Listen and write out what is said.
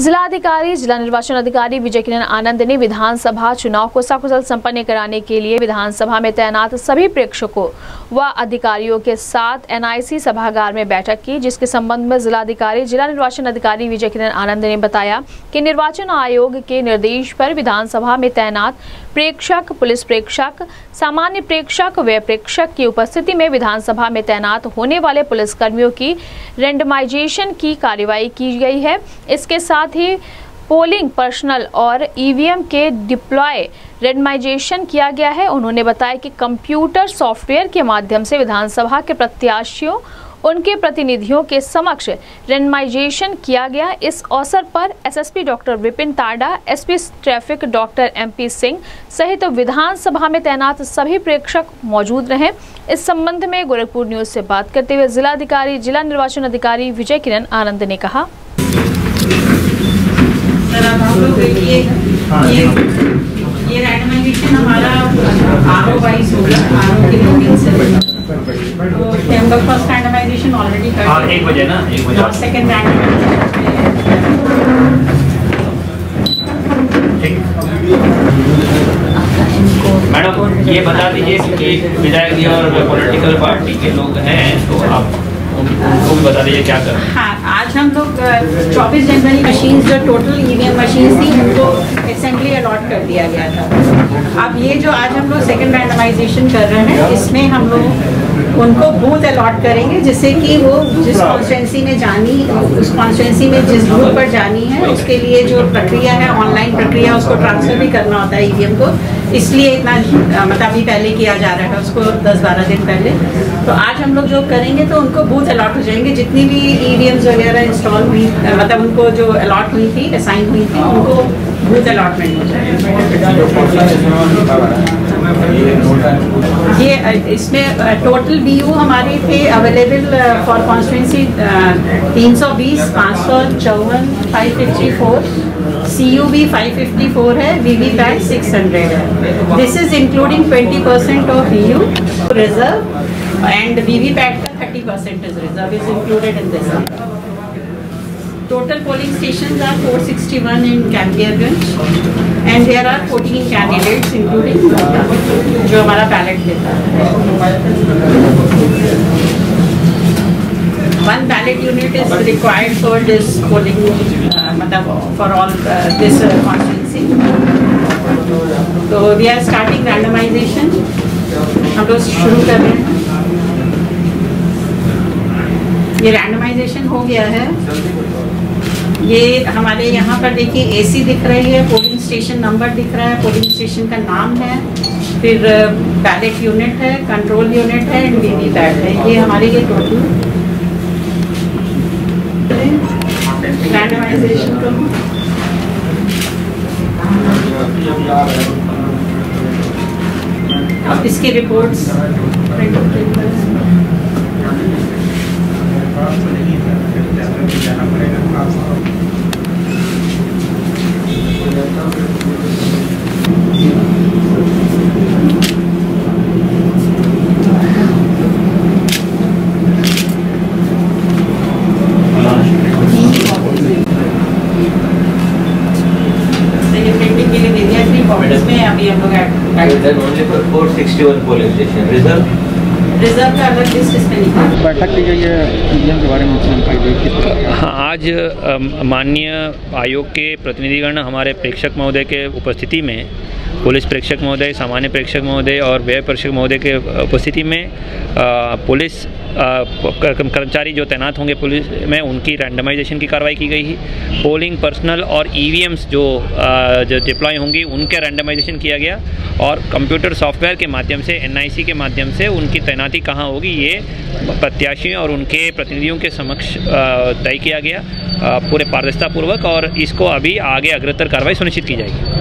जिलाधिकारी, जिला निर्वाचन अधिकारी विजय किरण आनंद ने विधानसभा चुनाव को सकुशल संपन्न कराने के लिए विधानसभा में तैनात सभी प्रेक्षकों व अधिकारियों के साथ एनआईसी सभागार में बैठक की, जिसके संबंध में जिलाधिकारी, जिला निर्वाचन अधिकारी विजय किरण आनंद ने बताया कि निर्वाचन आयोग के निर्देश पर विधानसभा में तैनात प्रेक्षक, पुलिस प्रेक्षक, सामान्य प्रेक्षक व प्रेक्षक की उपस्थिति में विधानसभा में तैनात होने वाले पुलिसकर्मियों की रेंडमाइजेशन की कार्यवाही की गई है। इसके साथ ही पोलिंग पर्सनल और ईवीएम के डिप्लॉय रेंडमाइजेशन किया गया है। उन्होंने बताया कि कंप्यूटर सॉफ्टवेयर के माध्यम से विधानसभा के प्रत्याशियों, उनके प्रतिनिधियों के समक्ष रेंडमाइजेशन किया गया। इस अवसर पर SSP doctor Vipin Tada SP traffic doctor MP Singh सहित तो विधानसभा में तैनात सभी प्रेक्षक मौजूद रहे। इस संबंध में गोरखपुर न्यूज़ से बात करते हुए जिलाधिकारी, जिला निर्वाचन अधिकारी विजय किरण आनंद ने कहा। लोग ये ये ये रैंडमाइजेशन हमारा आर ओ वाइज होगा आर ओ की लोडिंग से तो हम फ़र्स्ट रैंडमाइजेशन ऑलरेडी कर हाँ एक बजे ना एक बजे और सेकंड रैंडमाइजेशन मैडम ये बता दीजिए कि विधायक जी और पॉलिटिकल पार्टी के लोग हैं तो आप उनको भी बता दीजिए क्या कर हाँ। आज हम लोग चौबीस जनवरी मशीन जो टोटल ईवीएम मशीन थी, उनको असेंबली अलॉट कर दिया गया था। अब ये जो आज हम लोग सेकेंड रैंडमाइजेशन कर रहे हैं, इसमें हम लोग उनको बूथ अलॉट करेंगे जिससे कि वो जिस कॉन्स्टिट्यूंसी में जानी उस कॉन्स्टिट्यूंसी में जिस बूथ पर जानी है उसके लिए जो प्रक्रिया है ऑनलाइन प्रक्रिया उसको ट्रांसफ़र भी करना होता है ईवीएम को। इसलिए इतना मतलब अभी पहले किया जा रहा है उसको 10-12 दिन पहले। तो आज हम लोग जो करेंगे तो उनको बूथ अलॉट हो जाएँगे। जितनी भी ईवीएम्स वगैरह इंस्टॉल हुई मतलब उनको जो अलॉट हुई थी असाइन हुई थी उनको बूथ अलॉटमेंट हो जाएगा। ये इसमें टोटल बी हमारे थे अवेलेबल फॉर कॉन्स्टिट्यूंसी तीन सौ बीस, पाँच सौ चौवन five fifty four C U B five fifty four है V V PAT six hundred है। This is including twenty percent of U reserve and V V PAT का thirty percent is reserve is included in this Total polling stations are 461 in Campiarganj and there are 14 candidates including जो हमारा ballot देता है One ballot unit is required for this polling, uh, मतलब for all uh, this uh, constituency. So we are starting randomization. हम लोग शुरू कर रहे हैं ये रैंडमाइजेशन हो गया है ये हमारे यहाँ पर देखिए एसी दिख रही है पोलिंग स्टेशन नंबर दिख रहा है पोलिंग स्टेशन का नाम है, फिर बैलेट यूनिट है कंट्रोल यूनिट है एंड वी वी पैड है। ये हमारे ये टोटल इसकी रिपोर्ट्स प्रिंट ये प्रिंटिंग के लिए दे दिया थ्री कॉपीज में अभी हम लोग add only for 461 polling station reserve reserve का अलग लिस्ट इसमें निकाल बैठक की गई है के बारे में जानकारी दी किस तरह हाँ आज माननीय आयोग के प्रतिनिधिगण हमारे प्रेक्षक महोदय के उपस्थिति में पुलिस प्रेक्षक महोदय सामान्य प्रेक्षक महोदय और व्यय प्रेक्षक महोदय के उपस्थिति में पुलिस कर्मचारी जो तैनात होंगे पुलिस में उनकी रैंडमाइजेशन की कार्रवाई की गई है। पोलिंग पर्सनल और ईवीएम्स जो अ, जो डिप्लॉय होंगी उनके रैंडमाइजेशन किया गया और कंप्यूटर सॉफ्टवेयर के माध्यम से एनआईसी के माध्यम से उनकी तैनाती कहाँ होगी ये प्रत्याशियों और उनके प्रतिनिधियों के समक्ष तय किया गया। पूरे पारदर्शितापूर्वक और इसको अभी आगे अग्रतर कार्रवाई सुनिश्चित की जाएगी।